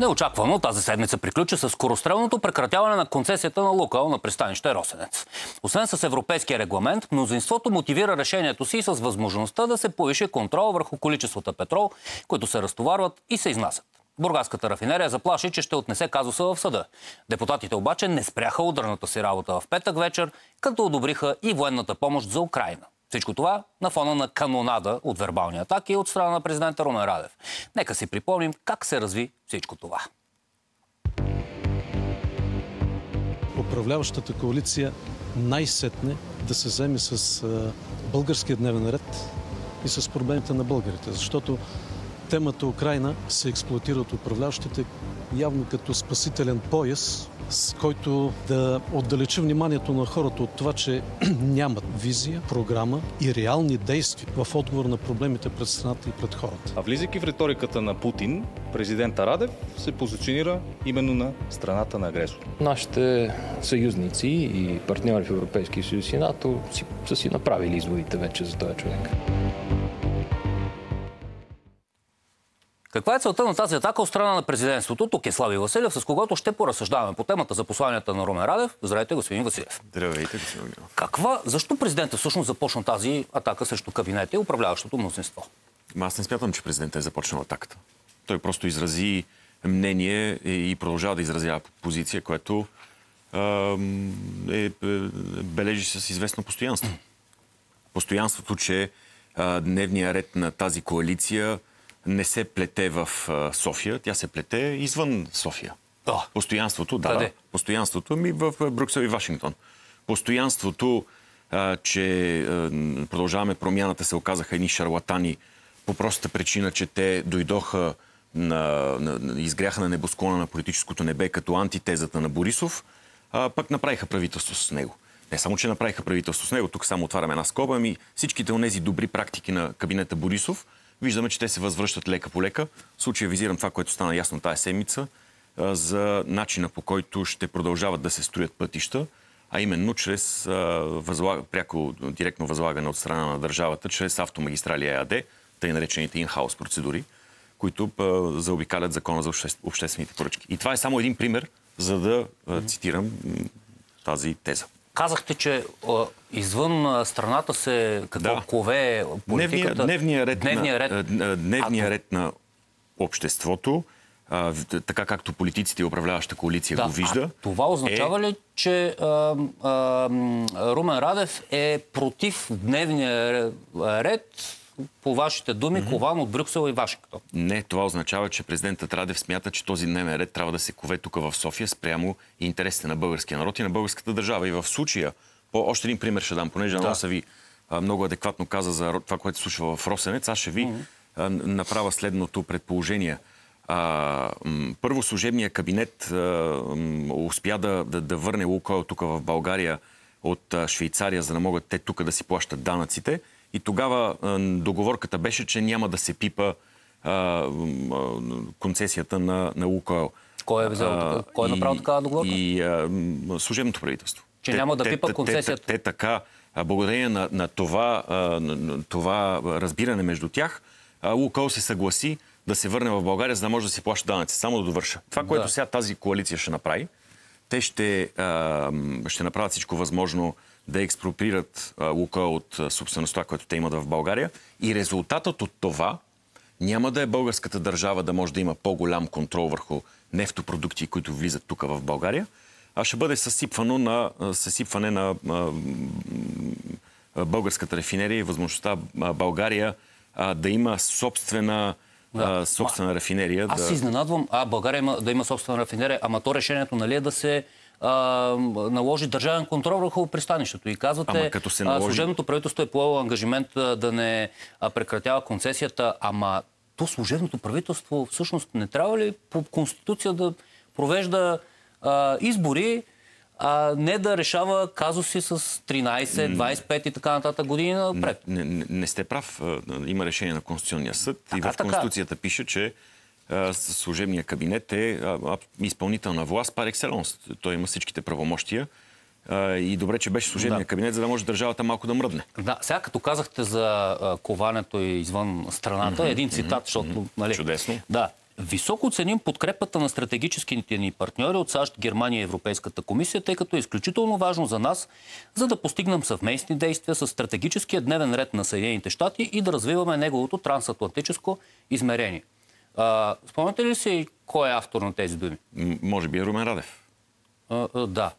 Неочаквано тази седмица приключи с скорострелното прекратяване на концесията на Лукал на пристанище Росенец. Освен с европейския регламент, мнозинството мотивира решението си с възможността да се повиши контрол върху количествата петрол, които се разтоварват и се изнасят. Бургаската рафинерия заплаши, че ще отнесе казуса в съда. Депутатите обаче не спряха ударната си работа в петък вечер, като одобриха и военната помощ за Украина. Всичко това на фона на канонада от вербални атаки от страна на президента Румен Радев. Нека си припомним как се разви всичко това. Управляващата коалиция най-сетне да се вземе с българския дневен ред и с проблемите на българите. Защото темата Украина се експлуатира от управляващите явно като спасителен пояс, с който да отдалечи вниманието на хората от това, че нямат визия, програма и реални действия в отговор на проблемите пред страната и пред хората. А влизайки в риториката на Путин, президента Радев се позиционира именно на страната на агресор. Нашите съюзници и партньори в Европейския съюз и НАТО си, са си направили изводите вече за този човек. Каква е целта на тази атака от страна на президентството? Тук е Слави Василев, с когото ще поразсъждаваме по темата за посланията на Румен Радев. Здравейте, господин Василев. Здравейте, господин Огнев. Каква, защо президента всъщност започна тази атака срещу кабинета и управляващото мнозинство? Аз не смятам, че президентът е започнал атаката. Той просто изрази мнение и продължава да изразява позиция, което е, е, бележи с известно постоянство. Постоянството, че дневния ред на тази коалиция не се плете в София, тя се плете извън София. Да. Постоянството, да. Къде? Постоянството ми в Брюксел и Вашингтон. Постоянството, а, че а, продължаваме промяната, се оказаха едни шарлатани по простата причина, че те дойдоха на, на, на изгряха на небосклона на политическото небе като антитезата на Борисов, а, пък направиха правителство с него. Не само, че направиха правителство с него, тук само отваряме една скоба, ами всичките от тези добри практики на кабинета Борисов – Виждаме, че те се възвръщат лека по лека. В случая визирам това, което стана ясно тази седмица, за начина по който ще продължават да се строят пътища, а именно чрез възлаг... пряко директно възлагане от страна на държавата, чрез автомагистрали ЕАД, тъй наречените инхаус процедури, които заобикалят закона за обществените поръчки. И това е само един пример, за да цитирам тази теза. Казахте, че а, извън страната се какво да. кове политиката. Дневния, ред, дневния ред, на, дневния ред на обществото, а, така както политиците и управляваща коалиция да, го вижда. А това означава е... ли, че а, а, Румен Радев е против дневния ред по вашите думи, mm-hmm. кован от Брюксел и Вашингтон. Не, това означава, че президентът Радев смята, че този дневен ред трябва да се кове тук в София спрямо интересите на българския народ и на българската държава. И в случая, по още един пример ще дам, понеже да. Ви а, много адекватно каза за това, което се случва в Росенец, аз ще ви mm-hmm. а, направя следното предположение. А, м- първо служебния кабинет м- успя да, да, да върне Лукойл тук в България от Швейцария, за да могат те тук да си плащат данъците. И тогава договорката беше, че няма да се пипа а, концесията на, на Лукойл. Кой е, взел, кой е направил такава договорка? И а, служебното правителство. Че те, няма да пипа те, концесията? Те, те, те така, благодарение на, на, това, на това разбиране между тях, Лукойл се съгласи да се върне в България, за да може да си плаща данъци. Само да довърша. Това, което да. сега тази коалиция ще направи, те ще, ще направят всичко възможно да експропрират лука от собствеността, която те имат в България. И резултатът от това няма да е българската държава да може да има по-голям контрол върху нефтопродукти, които влизат тук в България, а ще бъде съсипвано на, съсипване на българската рефинерия и възможността България да има собствена да. собствена рафинерия. Аз да... изненадвам, а България има, да има собствена рафинерия, ама то решението нали е да се а, наложи държавен контрол върху пристанището. И казвате, ама като се наложи... служебното правителство е поело ангажимент да не прекратява концесията, ама то служебното правителство всъщност не трябва ли по Конституция да провежда а, избори, а не да решава казуси с 13, 25 и така нататък години напред. Не, не, не сте прав. Има решение на Конституционния съд така, и в Конституцията така. пише, че служебния кабинет е изпълнителна власт пар екселенс. Той има всичките правомощия. И добре, че беше служебния да. кабинет, за да може държавата малко да мръдне. Да, сега като казахте за коването извън страната, mm-hmm, един цитат, mm-hmm, защото... Нали, Чудесно. Да. Високо ценим подкрепата на стратегическите ни партньори от САЩ, Германия и Европейската комисия, тъй като е изключително важно за нас, за да постигнем съвместни действия с стратегическия дневен ред на Съединените щати и да развиваме неговото трансатлантическо измерение. А, спомняте ли си кой е автор на тези думи? М- може би е Румен Радев. А, а, да.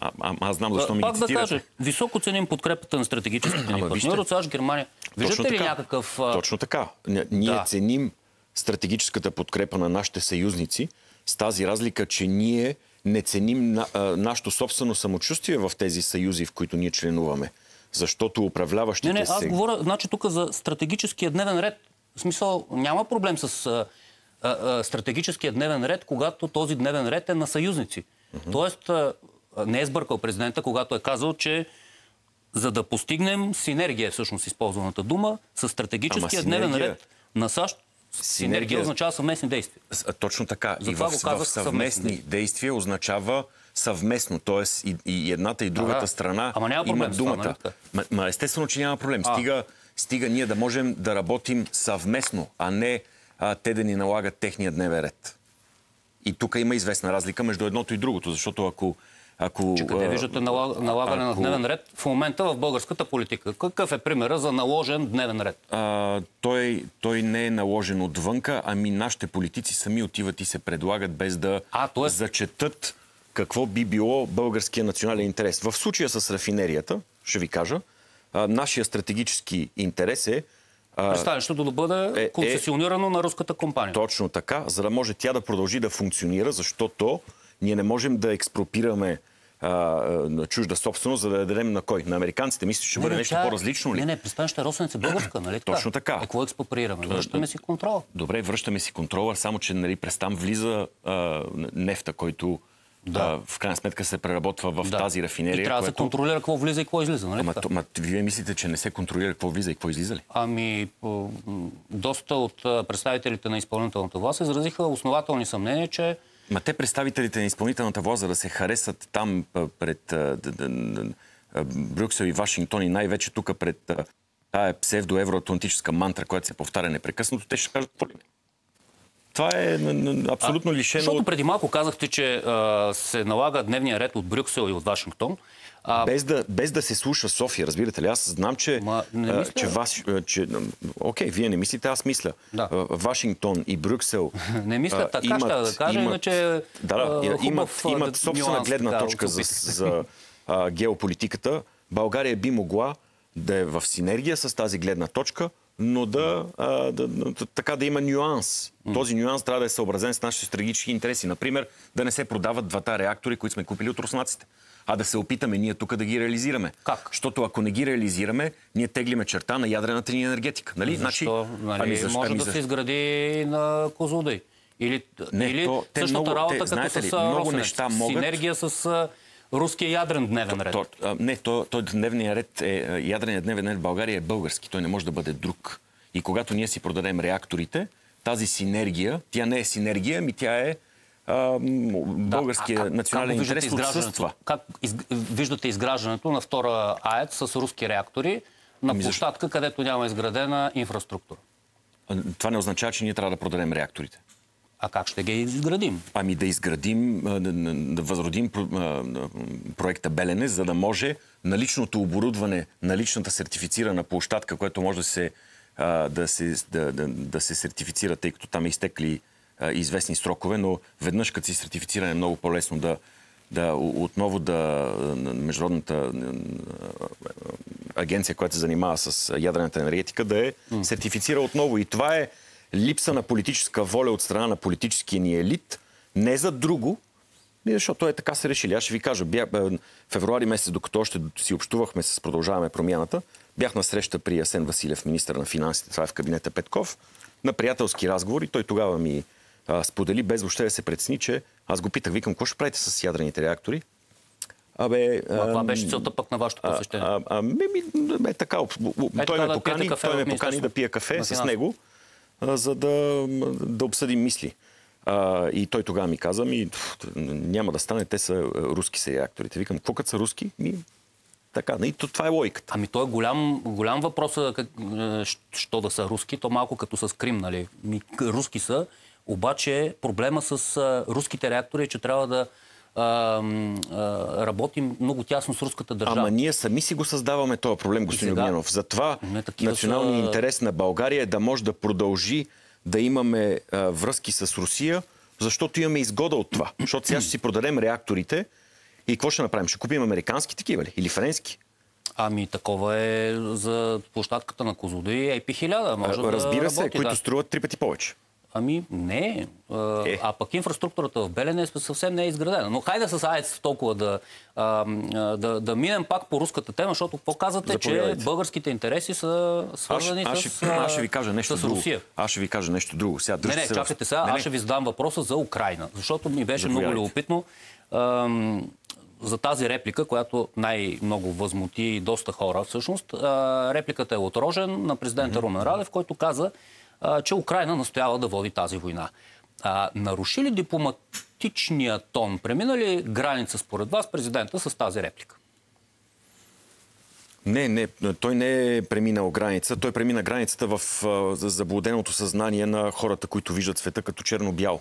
А, а, аз знам защо ми Пак да кажа, високо ценим подкрепата на стратегическите ни партньори от САЩ, Германия. Виждате ли така. някакъв... Точно така. Н- Ние Да. ценим стратегическата подкрепа на нашите съюзници с тази разлика, че ние не ценим на, а, нашето собствено самочувствие в тези съюзи, в които ние членуваме. Защото управляващите Не, не, аз се... говоря значи, тук за стратегическия дневен ред. В смисъл, няма проблем с а, а, а, стратегическия дневен ред, когато този дневен ред е на съюзници. Тоест, а, а, не е сбъркал президента, когато е казал, че за да постигнем синергия, всъщност използваната дума, с стратегическия дневен ред на САЩ, синергия, Синергия- означава съвместни действия. А, Точно така. и Затова в, го казах в съвместни съвместни. действия означава съвместно, т.е. И, и едната и другата да. страна Ама няма има проблем това, думата. нали така? ма, ма естествено, че няма проблем. Стига, стига ние да можем да работим съвместно, а не а, те да ни налагат техния дневен ред. И тук има известна разлика между едното и другото, защото ако... ако Че къде виждате налаг- налагане на ако- дневен ред в момента в българската политика? Какъв е примера за наложен дневен ред? а, той, той не е наложен отвънка, ами нашите политици сами отиват и се предлагат без да А, тоест- зачетат какво би било българския национален интерес. В случая с рафинерията, ще ви кажа, а, нашия стратегически интерес е Пристанището да бъде е- концесионирано на руската компания. точно така, за да може тя да продължи да функционира, защото ние не можем да експропираме на чужда собственост, за да я дадем на кой? На американците. Мислиш, че ще бъде не, нещо тя- по-различно ли? Не, не, пристанище Росенец е българска, нали? Точно така. Е, какво експроприираме? Връщаме си контрол. Добре, връщаме си контрола, само че нали, през там влиза а, нефта, който а, в крайна сметка се преработва в Да. тази рафинерия. И трябва да се контролира какво влиза и какво излиза, нали Ама, ма, вие мислите, че не се контролира какво влиза и какво излиза ли? Ами, доста от представителите на изпълнителната власт изразиха основателни съмнения, че Ма те представителите на изпълнителната власт, за да се харесат там пред Брюксел и Вашингтон и най-вече тук пред тая псевдоевроатлантическа мантра, която се повтаря непрекъснато, те ще кажат, «Поле, това е абсолютно лишено Защото от... преди малко казахте, че а, се налага дневния ред от Брюксел и от Вашингтон. А, Без да, без да се слуша София, разбирате ли? Аз знам, че, Ма, не а, мисля. че, вас, а, че Окей, вие не мислите, аз мисля. Да. Вашингтон и Брюксел Не мисля а, така, ще да кажа, иначе, Да, да, имат, хубав, а, имат собствена нюанс, гледна така, точка за, за а, геополитиката. България би могла да е в синергия с тази гледна точка, но да, а, да, да така да има нюанс. Този нюанс трябва да е съобразен с нашите стратегически интереси. Например, да не се продават двата реактори, които сме купили от руснаците, а да се опитаме ние тук да ги реализираме. Как? Защото ако не ги реализираме, ние теглиме черта на ядрената ни енергетика. Нали? Защо? Нали, защо- може да защо- се изгради на Козлодей. Или, Не, или то- същата много- работа, те, като знаете ли, с много Росенец. неща могат- Синергия с руския ядрен дневен ред. То, а, не, то, то дневният ред е, ядреният дневен ред в България е български. Той не може да бъде друг. И когато ние си продадем реакторите, тази синергия, тя не е синергия, ами тя е а, българския А как- национален как интерес отсъства. Как из, виждате изграждането на втора АЕЦ с руски реактори на Ами защо? площадка, където няма изградена инфраструктура? Това не означава, че ние трябва да продадем реакторите. А как ще ги изградим? Ами да изградим, да, възродим проекта Белене, за да може наличното оборудване, наличната сертифицирана площадка, което може да се, да се, да, да, да се сертифицира, тъй като там е изтекли известни срокове, но веднъж като си сертифициран е много по-лесно да, да отново да на международната агенция, която се занимава с ядрената енергетика, да е сертифицира отново. И това е липса на политическа воля от страна на политическия ни елит, не за друго, защото е така се решили. Аз ще ви кажа, бях, е, февруари месец, докато още си общувахме с Продължаваме промяната, бях на среща при Асен Василев, министър на финансите, това е в кабинета Петков, на приятелски разговор и той тогава ми а, сподели, без въобще да се прецени, че аз го питах, викам, какво ще правите с ядрените реактори? Абе, А, това беше целта пък на вашето посещение. а, а, ми, ми, е така. той така ме да покани, кафе той ме покани да пия кафе с него, а, за да, да обсъдим мисли. А, и той тогава ми каза, ми, няма да стане, те са а, руски са реакторите. Викам, какво като са руски? Ми, така, и то, това е логиката. Ами то е голям, голям въпрос, а, как, е, що да са руски, то малко като с Крим, нали? Руски са, Обаче проблема с руските реактори е, че трябва да а, а, работим много тясно с руската държава. Ама ние сами си го създаваме този проблем, господин Огнянов. Затова националният са- интерес на България е да може да продължи да имаме а, връзки с Русия, защото имаме изгода от това. Защото сега ще си продадем реакторите и какво ще направим? Ще купим американски такива ли? Или френски? Ами такова е за площадката на Козлодуй AP1000. Може да Разбира се, работи, които да. струват три пъти повече. Ами не. А, Е. а пък инфраструктурата в Белене съвсем не е изградена. Но хайде с АЕЦ толкова да, а, да, да минем пак по руската тема, защото какво казвате, че българските интереси са Аз, свързани аз, с, ще, аз ще ви кажа нещо с друго. Русия. Аз ще ви кажа нещо друго. Сега, Не, не, се чакайте сега. Не, не. Аз ще ви задам въпроса за Украина. Защото ми беше много любопитно за тази реплика, която най-много възмути доста хора всъщност. Репликата е от Рожен на президента Румен Радев, който каза, че Украина настоява да води тази война. А, наруши ли дипломатичния тон? Премина ли граница според вас президента с тази реплика? Не, не, той не е преминал граница. Той премина границата в заблуденото съзнание на хората, които виждат света като черно-бял.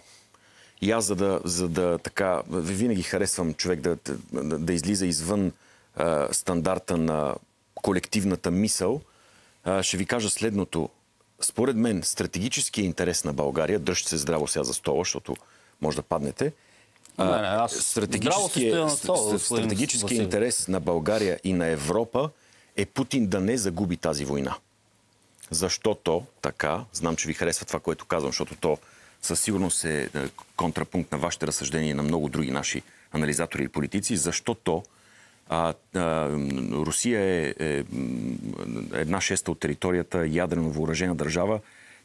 И аз, за да, за да така, винаги харесвам човек да, да, да излиза извън а, стандарта на колективната мисъл, а, ще ви кажа следното. Според мен, стратегическия интерес на България, дръжте се здраво сега за стола, защото може да паднете, Не, не, аз стоя на стола, господин стратегически Василев. интерес на България и на Европа е Путин да не загуби тази война. Защото така, знам, че ви харесва това, което казвам, защото то със сигурност е е, контрапункт на вашите разсъждения и на много други наши анализатори и политици, защото а, а, Русия е, е една шеста от територията ядрено въоръжена държава.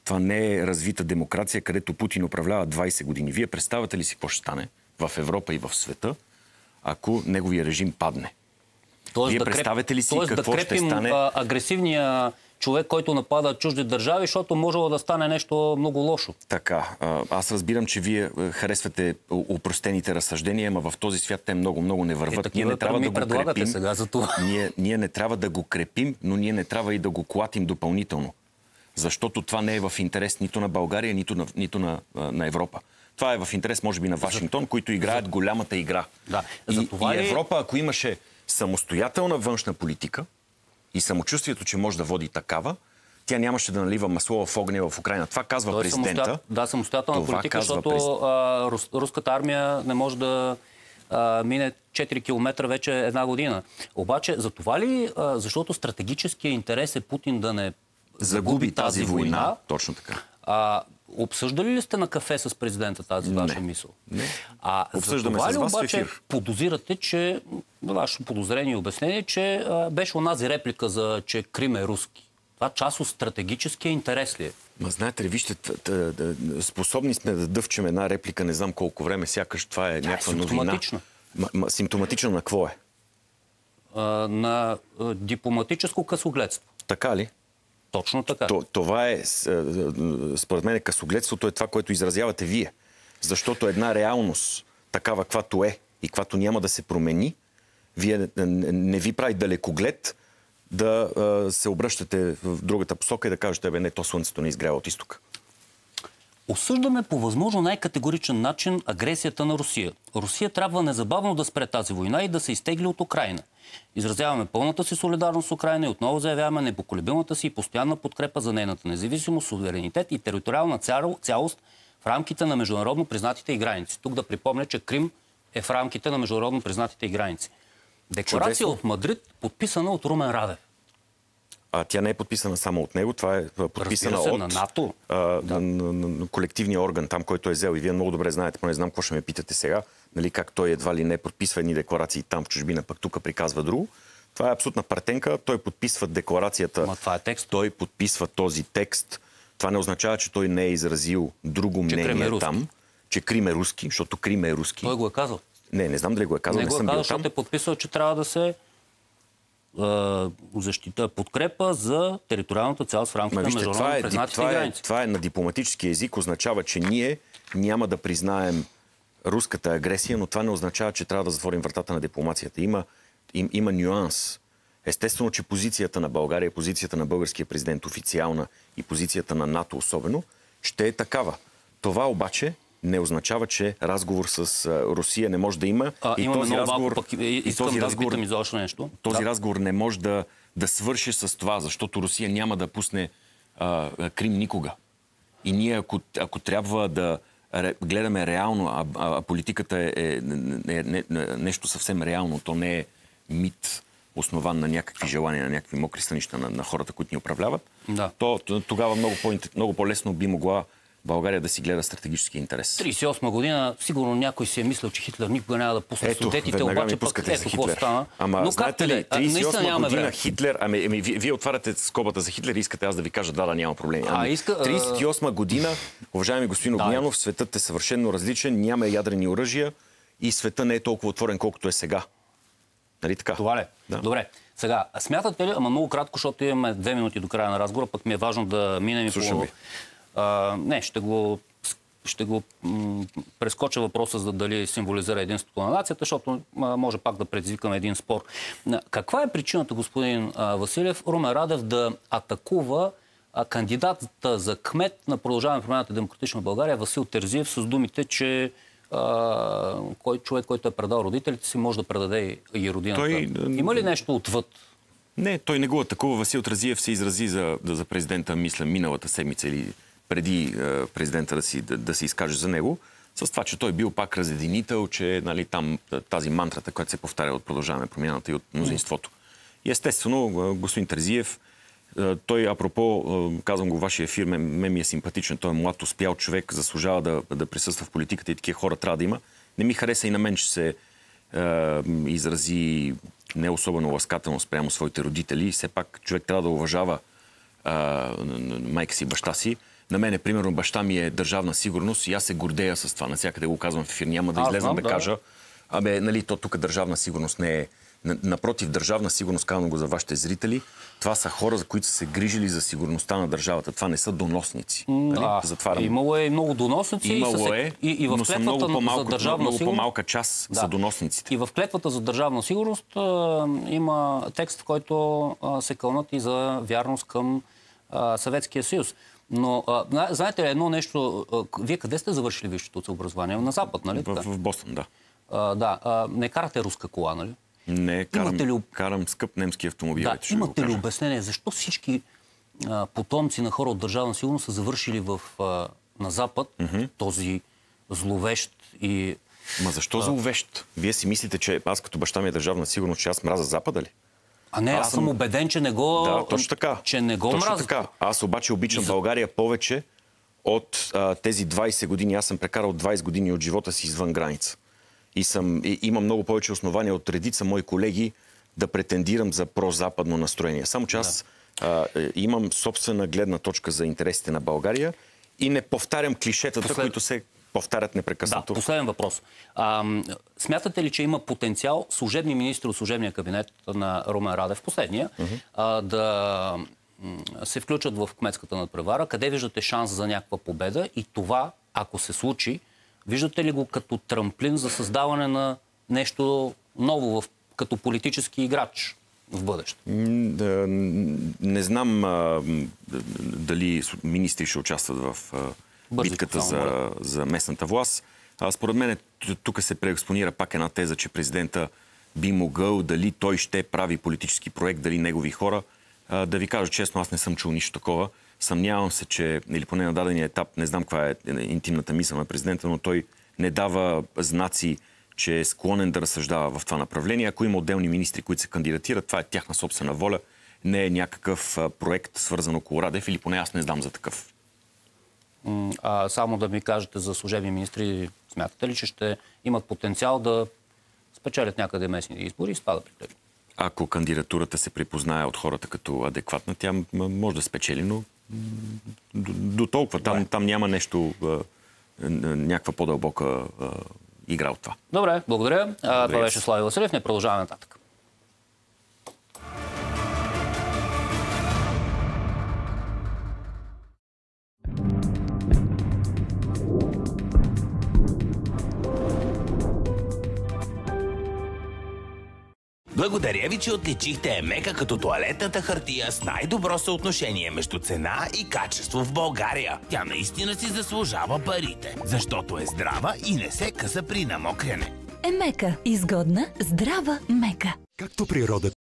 Това не е развита демокрация, където Путин управлява 20 години. Вие представяте ли си какво ще стане в Европа и в света, ако неговия режим падне? Тоест Вие да представяте ли си тоест какво да ще крепим стане? а, агресивния човек, който напада чужди държави, защото можело да стане нещо много лошо. Така, аз разбирам, че вие харесвате упростените разсъждения, ама в този свят те много, много не върват. Е, ние не трябва да го крепим. сега за това. Ние, ние не трябва да го крепим, но ние не трябва и да го клатим допълнително. Защото това не е в интерес нито на България, нито на, нито на, на Европа. Това е в интерес, може би, на Вашингтон, които играят голямата игра. Да. И, и ли- Европа, ако имаше самостоятелна външна политика и самочувствието, че може да води такава, тя нямаше да налива масло в огня в Украина. Това казва Той е президента. самостоят... Да, самостоятелна политика, защото през- а, рус... руската армия не може да а, мине 4 км вече една година. Обаче, за това ли, а, защото стратегическия интерес е Путин да не загуби тази война. Точно така. А, обсъждали ли сте на кафе с президента тази ваша мисъл? Не. А Обсъждаме за това ли вас обаче ефир. подозирате, че вашето подозрение и обяснение, че а, беше онази реплика за, че Крим е руски? Това част от стратегическия интерес ли е? Ма знаете ли, вижте, способни сме да дъвчем една реплика, не знам колко време, сякаш това е някаква новина. симптоматична. Ма, ма, симптоматична на какво е? На дипломатическо късогледство. Така ли? Точно така. То, това е, е, според мен, късогледството е това, което изразявате вие. Защото една реалност, такава каквато е и каквато няма да се промени, вие не ви прави далекоглед да е, се обръщате в другата посока и да кажете, бе, не, то слънцето не изгрява от изтока. Осъждаме по възможно най-категоричен начин агресията на Русия. Русия трябва незабавно да спре тази война и да се изтегли от Украина. Изразяваме пълната си солидарност с Украина и отново заявяваме непоколебимата си и постоянна подкрепа за нейната независимост, суверенитет и териториална цял- цялост в рамките на международно признатите и граници. Тук да припомня, че Крим е в рамките на международно признатите и граници. Декларация Чудесно. от Мадрид, подписана от Румен Радев. А тя не е подписана само от него, това е подписана се, от на НАТО. А, на, на, на, на колективния орган, там, който е взел. И вие много добре знаете, поне знам какво ще ме питате сега, нали, как той едва ли не подписва едни декларации там в чужбина, пък тук приказва друго. Това е абсолютна партенка. Той подписва декларацията. Ма това е текст. Той подписва този текст. Това не означава, че той не е изразил друго Че е мнение руски. там, че Крим е руски, защото Крим е руски. Той го е казал. Не, не знам дали го е казал, Не не, го е казал, защото е подписал, че трябва да се защита подкрепа за териториалната цялост в рамките Ма на вижте, международно е, признатите това, е, граници. това е на дипломатически език, означава, че ние няма да признаем руската агресия, но това не означава, че трябва да затворим вратата на дипломацията. Има, им, има нюанс. Естествено, че позицията на България, позицията на българския президент официална и позицията на НАТО особено, ще е такава. Това обаче не означава, че разговор с Русия не може да има. А, и имаме този разговор, пък. и- Искам да разговор... и още нещо. този да. разговор не може да, да свърши с това, защото Русия няма да пусне а, Крим никога. И ние, ако, ако трябва да ре, гледаме реално, а, а, политиката е, е, е, е, е нещо съвсем реално, то не е мит, основан на някакви желания, на някакви мокри станища на, на хората, които ни управляват, Да. то тогава много, по, много по-лесно би могла България да си гледа стратегически интерес. 38 година, сигурно някой си е мислил, че Хитлер никога няма да пусне Ето, судетите, обаче пък ето какво стана. Ама Но знаете ли, да е, а, наистина 38 нямаме година време. Хитлер, ами, ами вие, вие отваряте скобата за Хитлер и искате аз да ви кажа да, да, няма проблеми. Ами, А, иска, а- 38 година, уважаеми господин Да. Огнянов, светът е съвършенно различен, няма ядрени оръжия и света не е толкова отворен, колкото е сега. Нали така? Това ли? Да. Добре. Сега, смятате ли, ама много кратко, защото имаме две минути до края на разговора, пък ми е важно да минем и по... А, не, ще го, ще го прескоча въпроса за дали символизира единството на нацията, защото а, може пак да предизвикаме един спор. Каква е причината, господин а, Василев, Румен Радев да атакува а, кандидатата за кмет на Продължаване промяната Демократична България Васил Терзиев с думите, че а, кой човек, който е предал родителите си, може да предаде и- родината. Той, Има ли нещо отвъд? Не, той не го атакува. Васил Тразиев се изрази за, за президента, мисля, миналата седмица или преди е, президента да, си, да, да се изкаже за него, с това, че той бил пак разединител, че нали, там тази мантрата, която се повтаря от продължаване промяната и от мнозинството. И естествено, е, господин Терзиев, е, той, апропо, е, казвам го вашия ефир, мен, мен ми е симпатичен, той е млад, успял човек, заслужава да, да присъства в политиката и такива хора трябва да има. Не ми хареса и на мен, че се е, изрази не особено ласкателно спрямо своите родители. Все пак човек трябва да уважава е, майка си, баща си. На мене, примерно, баща ми е държавна сигурност и аз се гордея с това. Навсякъде го казвам в ефир. Няма да Аз излезам знам, да, да. кажа, абе, нали, то тук държавна сигурност не е... На- Напротив, държавна сигурност, казвам го за вашите зрители, това са хора, за които са се грижили за сигурността на държавата. Това не са доносници. Нали? А, Затварям. Имало е и много доносници. Имало е, и, и в но са много за по-малко, държавна много сигурност. по-малка част са доносниците. И в клетвата за държавна сигурност а, има текст, в който а, се кълнат и за вярност към а, Съветския съюз. Но а, зна- знаете ли едно нещо? А, вие къде сте завършили висшето си образование? На Запад, нали? В, в Бостон, да. А, да. А, не карате руска кола, нали? Не, карам, Имате ли- карам скъп немски автомобил. Да, имате ли обяснение защо всички а, потомци на хора от държавна сигурност са завършили в, а, на Запад този зловещ и Ма защо зловещ? Вие си мислите, че аз като баща ми е държавна сигурност, че аз мразя Запада ли? А не, аз, Аз съм убеден, че не го... Да, точно така. Че не го точно така. Аз обаче обичам България повече от а, тези 20 години. Аз съм прекарал 20 години от живота си извън граница. И, съм, и имам много повече основания от редица мои колеги да претендирам за прозападно настроение. Само че аз а, е, имам собствена гледна точка за интересите на България и не повтарям клишетата, Послед- които се повтарят Да, непрекъснато. последен въпрос. А, смятате ли, че има потенциал служебни министри от служебния кабинет на Румен Радев, последния, а, да се включат в кметската надпревара? Къде виждате шанс за някаква победа? И това, ако се случи, виждате ли го като трамплин за създаване на нещо ново в, като политически играч в бъдеще? Да, не знам а, дали министри ще участват в а, Битката за, за местната власт. А, според мен тук се преекспонира пак една теза, че президента би могъл, дали той ще прави политически проект, дали негови хора. А, да ви кажа честно, аз не съм чул нищо такова. Съмнявам се, че, или поне на дадения етап, не знам каква е интимната мисъл на президента, но той не дава знаци, че е склонен да разсъждава в това направление. Ако има отделни министри, които се кандидатират, това е тяхна собствена воля. Не е някакъв проект, свързан около Радев, или поне аз не знам за такъв. А, само да ми кажете за служебни министри, смятате ли, че ще имат потенциал да спечелят някъде местни избори и с това да приключат? Ако кандидатурата се припознае от хората като адекватна, тя може да спечели, но до, до толкова. Там, там няма нещо, някаква по-дълбока игра от това. Добре, благодаря. А, това Благодаря. беше Слави Василев. Не продължаваме нататък. Благодаря ви, че отличихте Емека като туалетната хартия с най-добро съотношение между цена и качество в България. Тя наистина си заслужава парите, защото е здрава и не се къса при намокряне. Емека. Изгодна, здрава, мека. Както природата